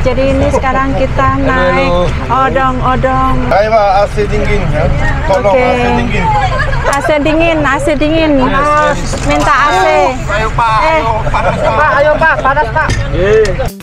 Jadi ini sekarang kita naik odong-odong. Ayo Pak, AC dingin ya. Tolong Oke. AC dingin. AC dingin, AC dingin. Minta AC. Ayo Pak, Eh. ayo panas Pak. Pak, ayo Pak, panas Pak. Assalamualaikum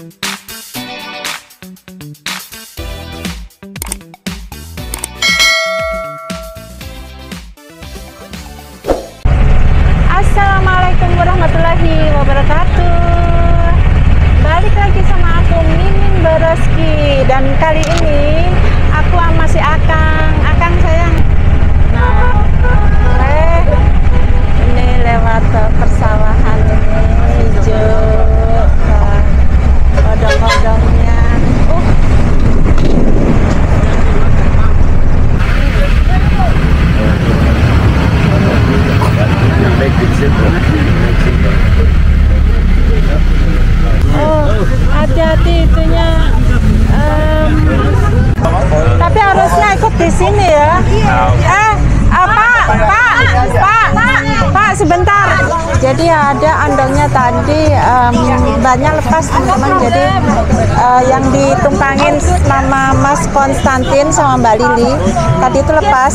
Mbak Lili tadi itu lepas,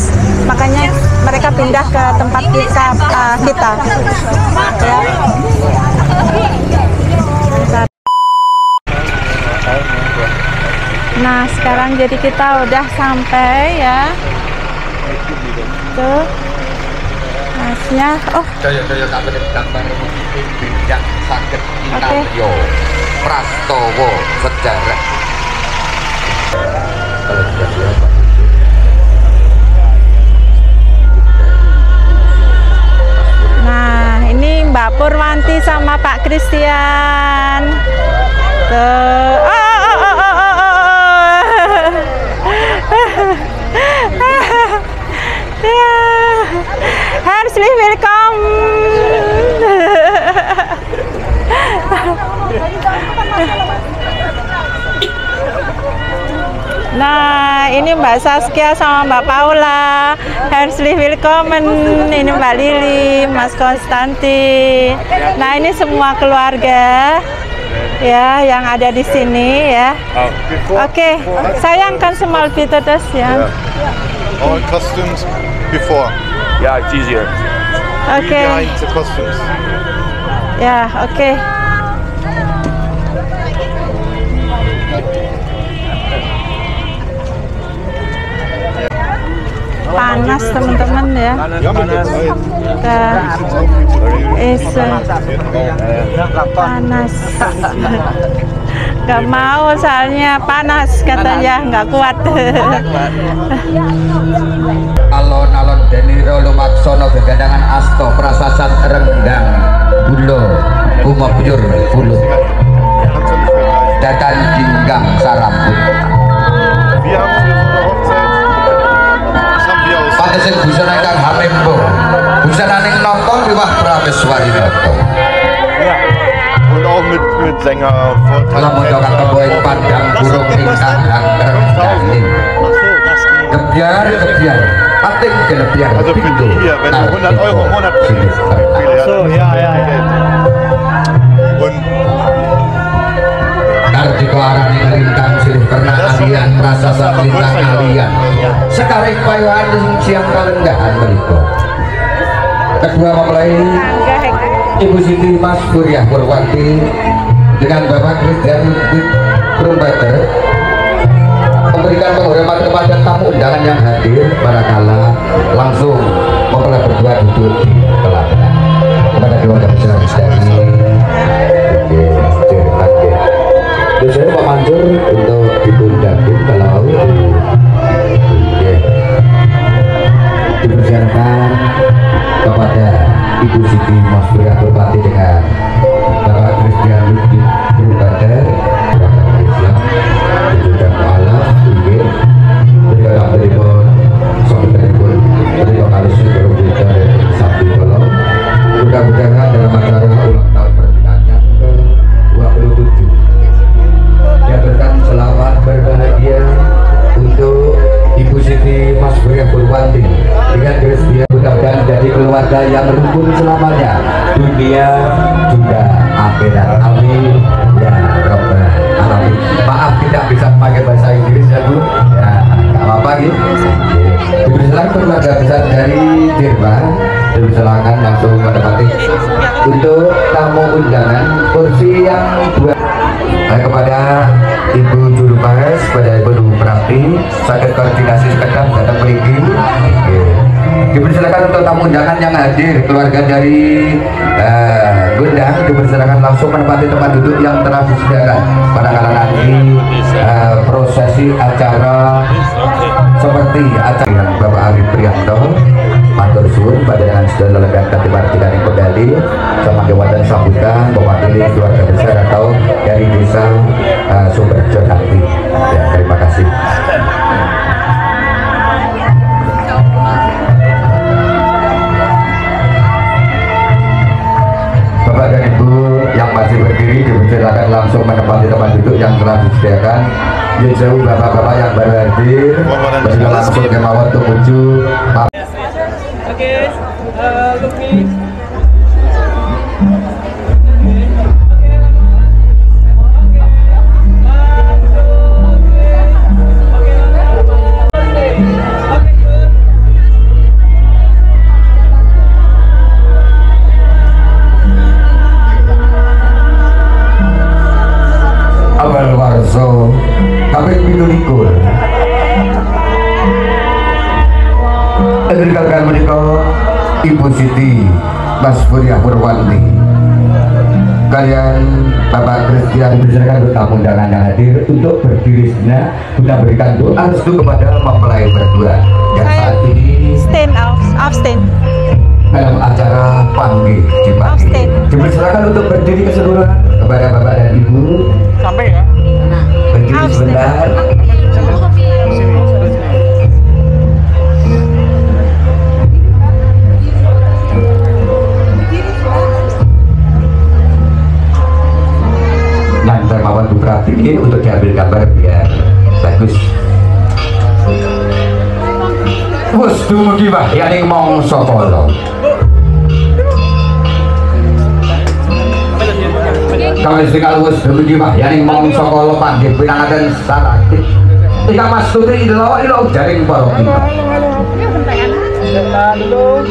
makanya mereka pindah ke tempat kita eh, kita. Ya. Nah, sekarang jadi kita udah sampai ya. Tuh. Masnya, oh Oke. inamyo prastowo sejarah ini Mbak Purwanti sama Pak Christian. Tuh. Oh, oh, oh, oh, oh, oh. ya. Herzlich willkommen. Nah, ini Mbak Saskia sama Mbak Paula. Herzlich willkommen. Ini Mbak Lili, Mas Konstanti. Nah, ini semua keluarga ya yang ada di sini ya. Oke, sayangkan small pieces ya. all costumes before. Yeah, it's easier. Oke, Behind the costumes. ya oke. Panas teman-teman ya. Zeit. Udah is panas. Gak mau soalnya panas katanya nggak kuat. alon-alon deniro lumaksono gegandangan asto prasasan renggang bulo kumapjur bulu datan jinggang sarambut aus Pantesin busana ingkang hamembo busananing noto liwah prameswari noto und auch mit, mit Sänger, keboy pandang burung ingkang angkrengganing gebyar gebyar pating genebyar Also für die hier, wenn du 100 Euro im Monat verdienst. So, ja, ja, ja. Und Kartiko arani lintang silih karena alian prasasan lintang alian sekarang payuhan siang kalenggahan menika kedua mempelai Ibu Siti Mas Kuryah Purwanti dengan Bapak Christian Krumpeter memberikan penghormatan kepada tamu undangan yang hadir para kala langsung mempelai berdua duduk di pelataran kepada keluarga besar dari Oke, ya. Terus saya Pak untuk Ibu David kalau keluarga besar dari Dirma dipersilakan langsung menempati untuk tamu undangan kursi yang dua Nah, kepada Ibu Juru Pares, kepada Ibu Juru Prakti, sakit koordinasi sekedar datang perigi. Dipersilakan untuk tamu undangan yang hadir, keluarga dari uh, Gundang, dipersilakan langsung menempati tempat duduk yang telah disediakan pada kala nanti uh, prosesi acara seperti acara Bapak Arif Prianto matur suwun pada dengan sudah lelegan ketimartikan yang kembali sama kewatan sambutan mewakili keluarga besar atau dari desa uh, Sumber Jodakti ya terima kasih telah disediakan Ya jauh bapak-bapak yang baru hadir. Berikan langsung kemauan untuk menuju Okay, uh, kaping pitu likur. Enggal menika Ibu Siti Mas Purya Purwanti. Kalian Bapak Kristian dipersilakan untuk tamu undangan yang hadir untuk berdiri sejenak. Guna berikan doa restu kepada mempelai berdua. Yang saat ini Stand off, off stand. dalam acara panggil di pagi Abstain. dipersilakan untuk berdiri keseluruhan kepada Bapak dan Ibu. Sampai ya? Berdiri Abstain. sebentar Nah, termawan Pratiwi untuk diambil gambar biar bagus. Wes dumugi wahyaning mangsa kala. Kawis sekal wis dumugi wahyaning mangsa kala panggih pinangaten sarakit. Ika Mas Tutri ilo ilo jaring para kita. Dulu.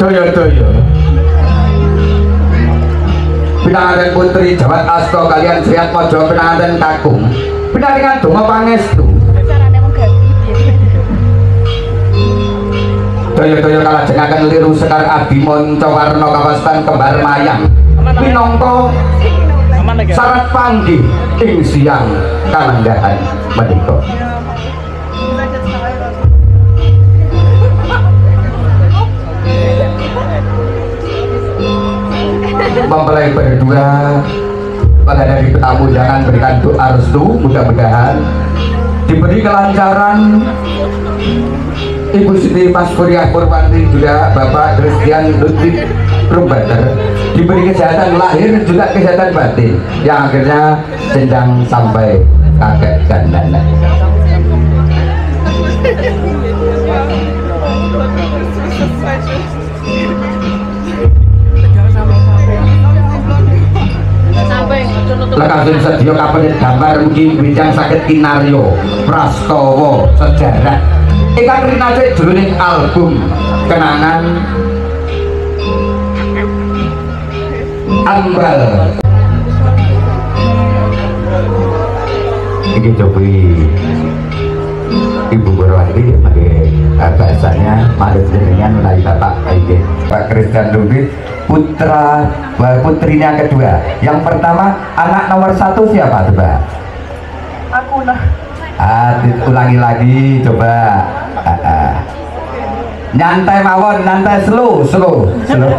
Daya-daya. Pinanganten Putri Jawat Asto kalian Sriat Mojo pinanganten Kakung. Pinaringan donga pangestu. Daya-daya kalajengaken liru sekar Adimonco warna kawasan kembar mayang. Lagi. syarat panggih ing siang kalenggahan menika. mempelai berdua pada dari tamu jangan berikan doa restu mudah-mudahan diberi kelancaran Ibu Siti Mas Kuryah Purwanti juga Bapak Christian Lutfi Rumbater diberi kesehatan lahir juga kesehatan batin. Yang akhirnya jenjang sampai kakek dan nenek. Lekasun sedia kapenet gambar mugi bincang sakit kinaryo prastowo sejarah. Ikan rinase jroning album kenangan ambal. Ini cobi Ibu Berwati sebagai eh, bahasanya Madat Jenengan melalui Bapak Aide Pak Christian Lubit putra eh, putrinya kedua. Yang pertama anak nomor satu siapa coba? Aku lah. ah, ulangi lagi coba. Ah, ah. Nyantai mawon nyantai slow slow slow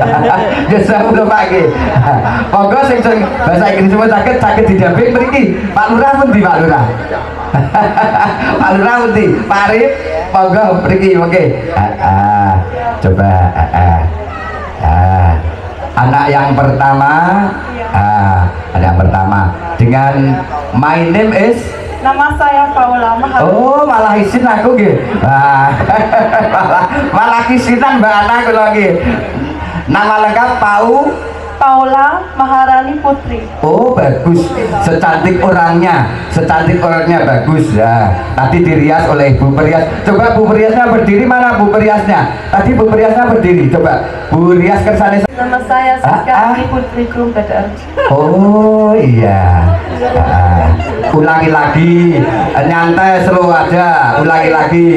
bisa udah pagi. Monggo sing sing bahasa Inggris semua sakit sakit didamping mriki Pak Lurah pun di Pak Lurah? Pak Lurah pun di Pak Arif? Monggo mriki oke ah, ah. coba ah, ah. Ah. anak yang pertama. Ah, anak yang pertama. Dengan my name is Nama saya Paula Mahal. Oh, malah isin aku. Wah. malah malah kisinan Mbak Ana kula nggih. Nama lengkap Pau Paula Maharani Putri. Oh bagus, secantik orangnya, secantik orangnya bagus ya. Tadi dirias oleh Bu Perias. Coba Bu Periasnya berdiri mana Bu Periasnya? Tadi Bu Periasnya berdiri. Coba Bu Rias kersane. Nama saya Ah, ah. Siskani Putri Krumpeter. Oh iya. Ah, ulangi lagi, nyantai slow aja. Ulangi lagi.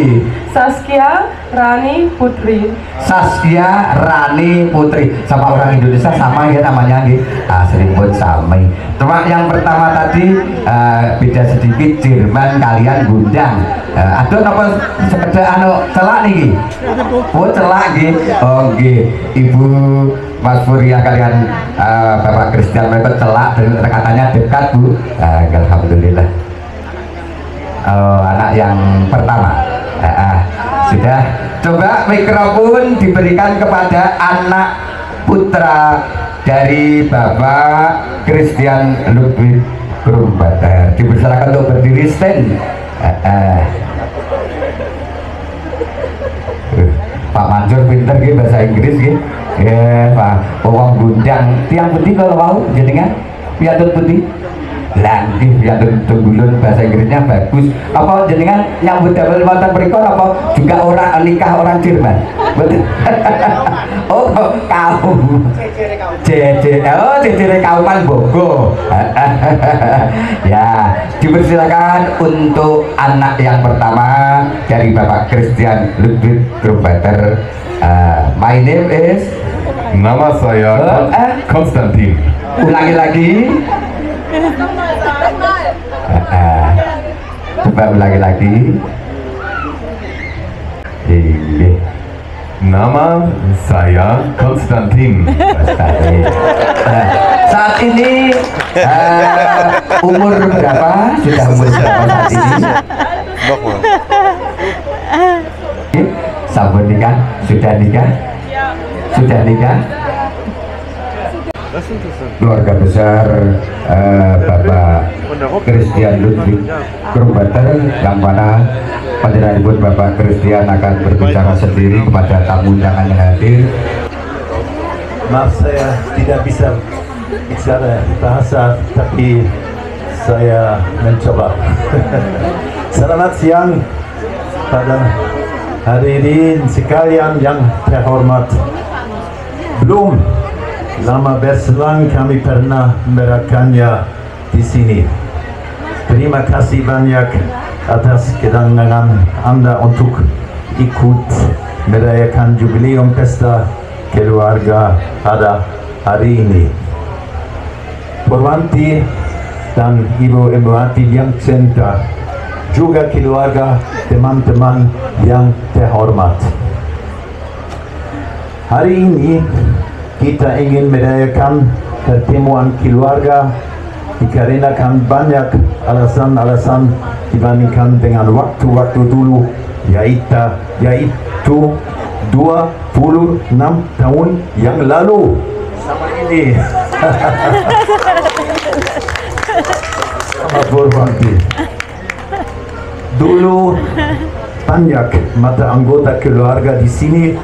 Saskia Rani Putri. Saskia Rani Putri. Sama orang Indonesia sama ya namanya gitu ah, seribut sama cuma yang pertama tadi eh, beda sedikit Jerman kalian gundang Eh, ada apa? Sekedar anu celak nih oh celak gitu oh gitu Ibu Mas Furia kalian eh, Bapak Christian mereka celak dan katanya dekat Bu. Eh, Alhamdulillah. Oh, anak yang pertama. Ah, ah. sudah. Coba mikrofon diberikan kepada anak putra dari Bapak Christian Ludwig Krumbater. Dipersilakan untuk berdiri stand. Ah, ah. Uh, Pak Mansur pinter gitu bahasa Inggris gitu. Ya, Pak. Wong gundang tiang putih kalau mau jenengan piantun putih langgih piantun tunggulun bahasa Inggrisnya bagus. Apa jenengan nyambut damel wonten mriku apa? Juga orang nikah orang Jerman? Betul. Oh kaum? JJ oh JJ kauman Bogo. Ya dipersilakan untuk anak yang pertama dari Bapak Christian Ludwig Grumbater. Uh, my name is? Nama saya Oh, eh. Konstantin. ulangi lagi Coba ulangi lagi. Ini Nama saya Konstantin. saat ini eh, umur berapa? Sudah umur berapa saat ini? Sabun nikah? Sudah nikah? Sudah nikah keluarga besar eh, Bapak Christian Ludwig Krumbater yang mana panjenengan pun Bapak Christian akan berbicara sendiri kepada tamu undangan yang hadir Maaf saya tidak bisa bicara bahasa tapi saya mencoba. Selamat siang pada hadirin sekalian yang terhormat. Belum lama berselang kami pernah merayakannya di sini. Terima kasih banyak atas kedatangan Anda untuk ikut merayakan jubileum pesta keluarga pada hari ini. Purwanti dan Ibu Ibuati yang cinta, juga keluarga teman-teman yang terhormat. Hari ini kita ingin merayakan pertemuan keluarga dikarenakan banyak alasan-alasan dibandingkan dengan waktu-waktu dulu yaitu yaitu 26 tahun yang lalu. Sama ini. Sama Purwanti dulu banyak mata anggota keluarga di sini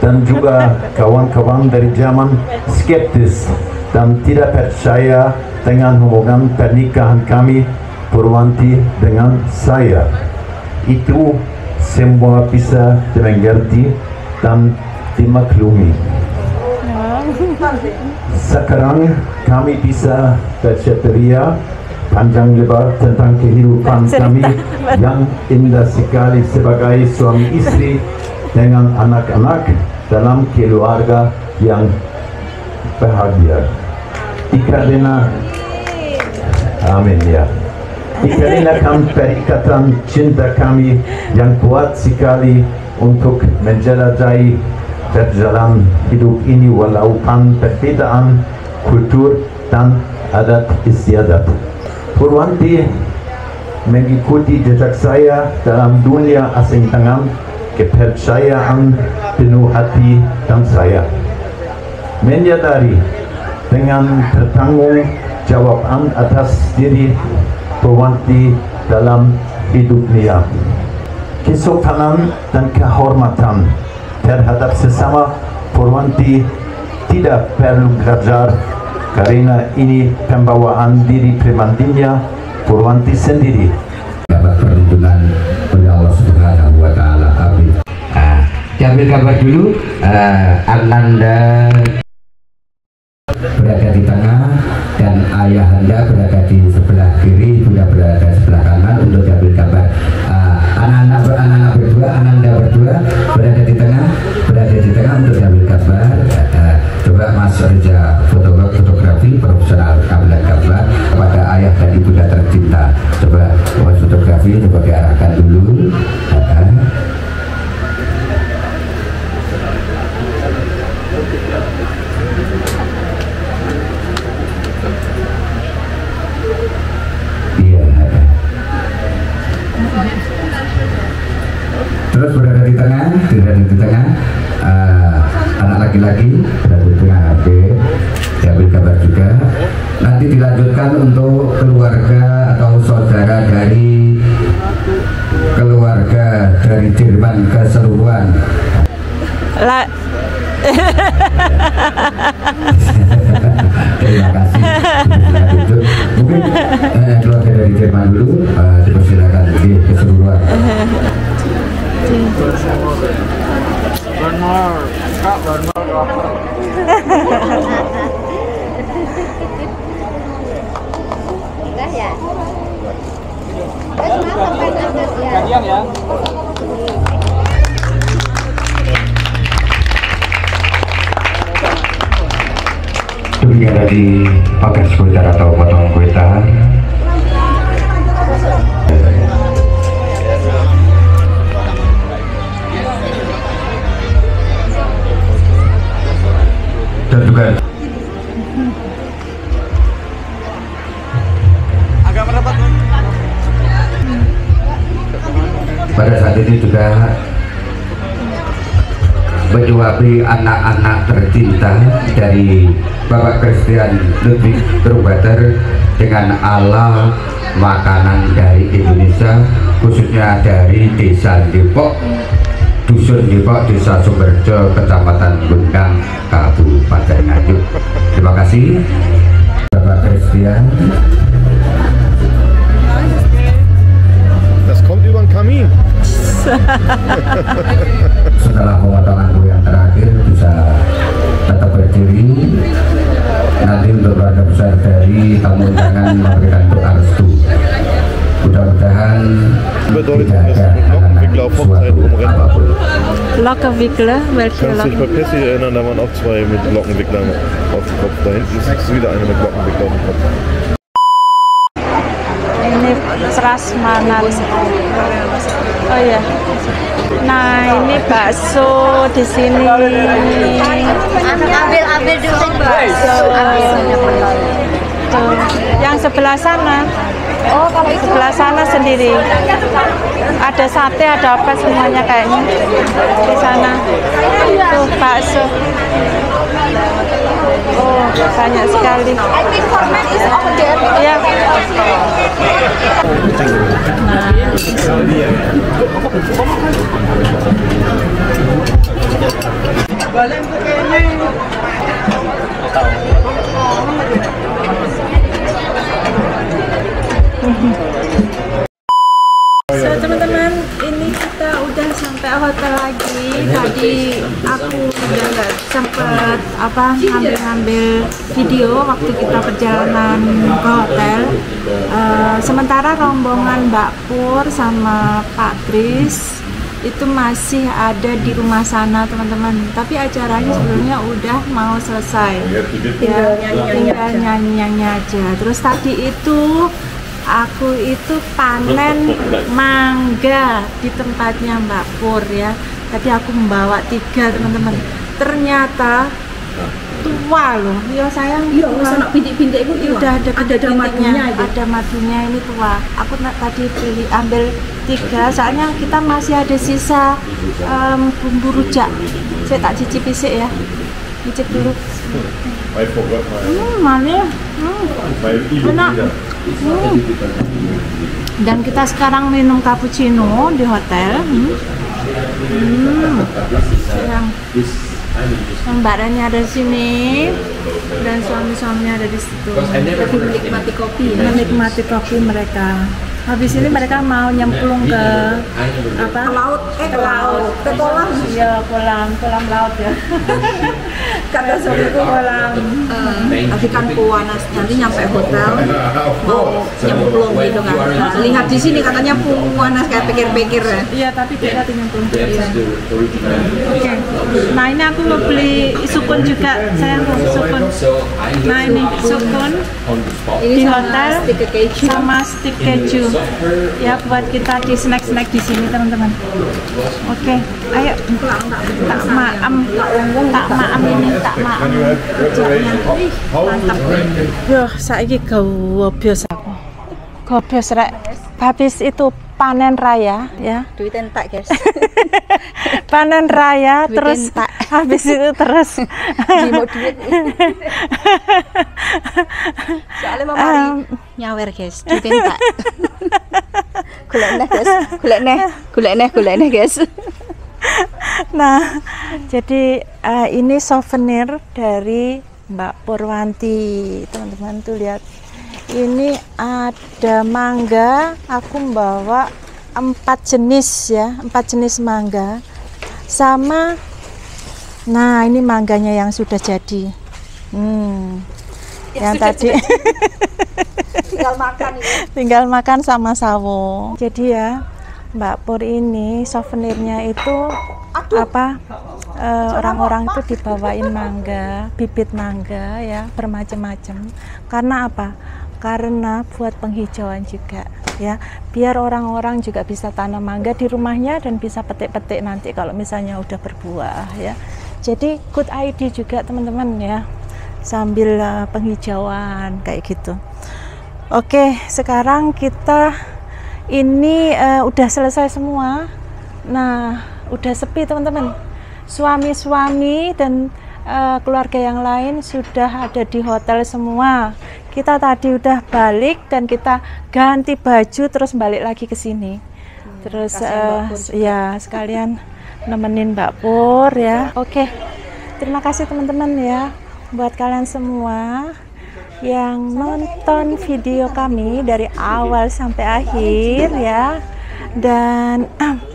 dan juga kawan-kawan dari zaman skeptis dan tidak percaya dengan hubungan pernikahan kami Purwanti dengan saya. Itu semua bisa dimengerti dan dimaklumi. Sekarang kami bisa berceria panjang lebar tentang kehidupan kami yang indah sekali sebagai suami istri dengan anak-anak dalam keluarga yang bahagia. Dikarenakan Amin ya. Dikarenakan perikatan cinta kami yang kuat sekali untuk menjelajahi berjalan hidup ini walaupun perbedaan kultur dan adat istiadat. Purwanti mengikuti jejak saya dalam dunia asing dengan kepercayaan penuh hati dan saya. Menyadari dengan bertanggung jawaban atas diri Purwanti dalam hidupnya. Kesopanan dan kehormatan terhadap sesama Purwanti tidak perlu belajar karena ini pembawaan diri pribadinya Purwanti sendiri. dapat perlindungan diambil gambar dulu Ah, Ananda berada di tengah dan ayahanda berada di sebelah kiri, Bunda berada di sebelah kanan untuk diambil gambar. Ah, anak-anak anak-anak berdua, Ananda berdua berada di tengah, berada di tengah untuk diambil gambar. Ah, coba Mas Reza fotografi, fotografi profesional ambil gambar kepada ayah dan ibunda tercinta. Coba Mas fotografi coba diarahkan dulu. Ah, Terus berada di tengah, berada di tengah. eh, anak laki-laki berada di tengah. Oke, diambil gambar juga. Nanti dilanjutkan untuk keluarga atau saudara dari keluarga dari Jerman keseluruhan. La, Terima kasih. Mungkin eh, keluarga dari Jerman dulu eh, dipersilakan di keseluruhan. Enggak ya? Terus kenapa pengen ya? Demikian dari pagar seputar atau potongan kuitan. Dan juga pada saat ini juga menyuapi anak-anak tercinta dari Bapak Christian Ludwig Trubater dengan ala makanan dari Indonesia khususnya dari desa Depok Dusun Depok Desa Sumberjo Kecamatan Gundang Kabupaten Nganjuk. Terima kasih. Bapak Christian Das kommt über den Kamin. setelah pemotongan kue yang terakhir bisa tetap berdiri. Nanti untuk keluarga besar dari tamu undangan memberikan doa restu. Mudah-mudahan tidak ada Glockenwickler auf Hochzeit sesuatu rumrennen. apa pun Lockerwickler, welche Kannst du dich bei Locken? Pessi erinnern, da waren auch zwei mit Glockenwicklern auf dem Kopf. Da hinten ist wieder einer mit Glockenwickler auf dem Kopf. Ini prasmanan. Oh iya. Nah, ini bakso di sini. Ambil ambil dulu. Bakso. Tuh, yang sebelah sana. Oh, kalau sebelah sana sendiri. Ada sate, ada apa semuanya kayaknya di sana. Tuh bakso. Oh, banyak sekali. Iya. So teman-teman, ini kita udah sampai hotel lagi. Tadi aku udah nggak sempet apa ngambil-ngambil video waktu kita perjalanan ke hotel. Eh, sementara rombongan Mbak Pur sama Pak Kris itu masih ada di rumah sana teman-teman. Tapi acaranya sebenarnya udah mau selesai. Ya, tinggal nyanyi-nyanyi aja. Terus tadi itu aku itu panen mangga di tempatnya Mbak Pur ya. Tadi aku membawa tiga teman-teman. Ternyata tua loh. Ya sayang. Iya, tua. wis ana bintik-bintik iku iya. Udah ada ada ada madunya itu. Ada madunya ini tua. Aku nak tadi pilih ambil tiga. Soalnya kita masih ada sisa em, bumbu rujak. Saya tak cicipi sih ya. Cicip dulu. I forgot my, Hmm, manis. Hmm. my Ibu Enak. Hmm. Dan kita sekarang minum cappuccino di hotel. Hmm. Hmm. Yang Mbak Rani ada di sini dan suami-suaminya ada di situ. Lagi menikmati kopi ya. Menikmati kopi mereka. Habis ini mereka mau nyemplung ke apa? Ke laut, eh ke laut, ke kolam. Iya, kolam, kolam laut ya. Kata suamiku kolam. Tadi kan puanas nanti nyampe hotel mau nyemplung gitu kan. Nah, lihat di sini katanya puanas kayak pikir-pikir ya. Iya, tapi kita tinggal nyemplung. Iya. Oke. Nah, ini aku mau beli sukun juga. Saya mau sukun. Nah, ini sukun Ini di hotel sama stick keju ya buat kita di snack snack di sini teman-teman oke ayo tak maam tak maam ini tak maam mantap yo saiki gobios aku gobios rek habis itu panen raya ya Duit entak guys. panen raya Duit terus entak. habis itu terus Jimo duit. Soalnya mama hari nyawer guys, duit entak. Golek neh guys, golek neh, golek neh, golek neh guys. Nah, jadi eh, ini souvenir dari Mbak Purwanti, teman-teman tuh lihat. Ini ada mangga, aku membawa empat jenis ya, empat jenis mangga. Sama, nah ini mangganya yang sudah jadi. Hmm, yang tadi Tinggal makan ini. tinggal makan sama sawo. Jadi ya, Mbak Pur ini souvenirnya itu apa? eh, orang-orang itu dibawain mangga, bibit mangga ya, bermacam-macam. Karena apa? Karena buat penghijauan juga ya, biar orang-orang juga bisa tanam mangga di rumahnya dan bisa petik-petik nanti kalau misalnya udah berbuah ya. Jadi good ID juga teman-teman ya, sambil eh, penghijauan kayak gitu. Oke, sekarang kita ini eh, udah selesai semua. Nah, udah sepi teman-teman. Suami-suami dan eh, keluarga yang lain sudah ada di hotel semua. Kita tadi udah balik dan kita ganti baju terus balik lagi ke sini. Terus eh, ya sekalian nemenin Mbak Pur ya. Oke. Terima kasih teman-teman ya buat kalian semua yang nonton video kami dari awal sampai akhir ya dan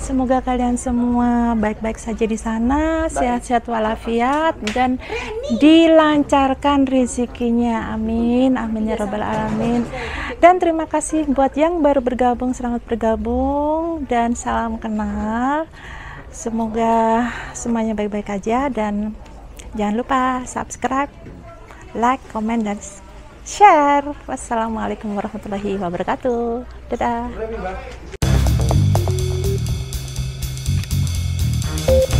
semoga kalian semua baik-baik saja di sana sehat-sehat walafiat dan dilancarkan rezekinya amin amin ya robbal alamin dan terima kasih buat yang baru bergabung selamat bergabung dan salam kenal semoga semuanya baik-baik aja dan jangan lupa subscribe like, comment, dan share. Wassalamualaikum warahmatullahi wabarakatuh. Dadah. Thank you.